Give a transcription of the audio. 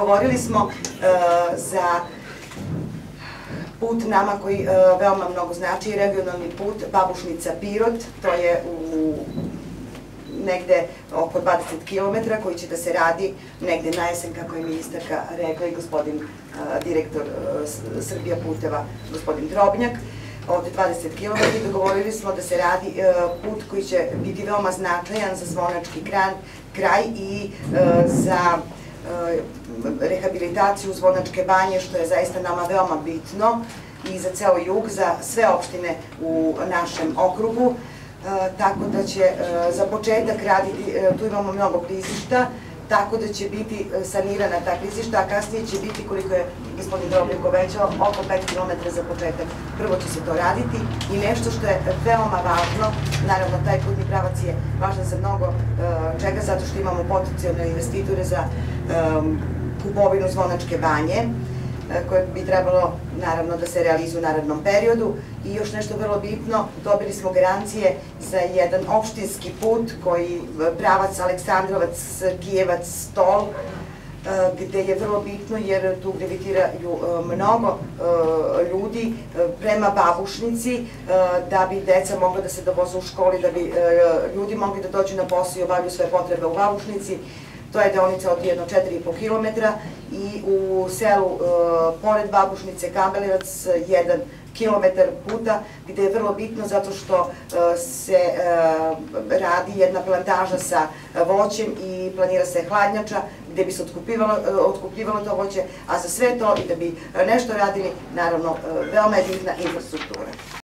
dogovorili smo za put nama koji veoma mnogo znači, regionalni put Babušnica Pirot, to je u negde oko 20 km koji će da se radi negde na jesen, kako je ministarka rekla i gospodin direktor Srbija puteva, gospodin Drobnjak, od 20 km dogovorili smo da se radi put koji će biti veoma značajan za Zvonački kraj i za rehabilitaciju Zvonačke banje, što je zaista nama veoma bitno i za ceo jug, za sve opštine u našem okrugu. E, tako da će e, za početak raditi, e, tu imamo mnogo klizišta, tako da će biti sanirana ta klizišta, a kasnije će biti, koliko je gospodin Drobljak obećao, oko 5 km za početak. Prvo će se to raditi i nešto što je veoma važno, naravno taj putni pravac je važan za mnogo čega, zato što imamo potencijalne investitore za kupovinu Zvonačke banje, E, koje bi trebalo naravno da se realizuje u narednom periodu i još nešto vrlo bitno, dobili smo garancije za jedan opštinski put koji e, pravac Aleksandrovac, Kijevac, Stol, e, gde je vrlo bitno jer tu gravitiraju mnogo ljudi prema babušnici da bi deca mogla da se dovoze u školi, da bi ljudi mogli da dođu na posao i obavljaju sve potrebe u babušnici. To je deonica od jedno 4,5 km i u selu e, pored Babušnice Kambelevac jedan kilometar puta gde je vrlo bitno zato što e, se e, radi jedna plantaža sa voćem i planira se hladnjača gde bi se otkupljivalo to voće, a za sve to i da bi nešto radili, naravno, veoma je bitna infrastruktura.